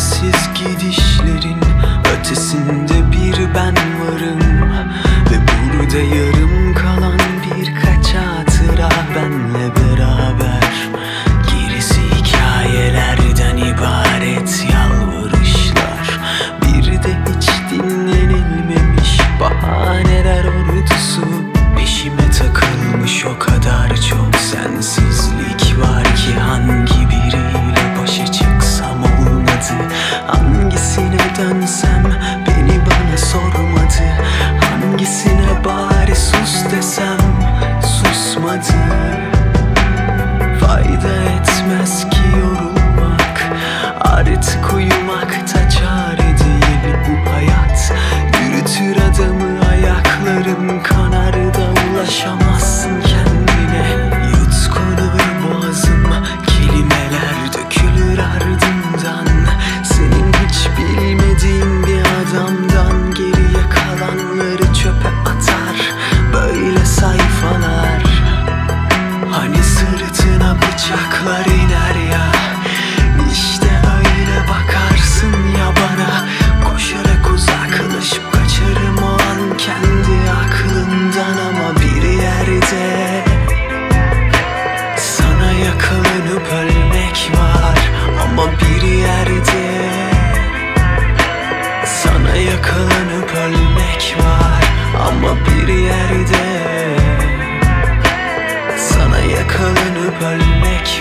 sensiz gidiş.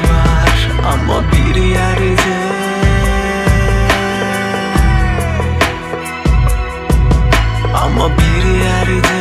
Var ama bir yerde. Ama bir yerde.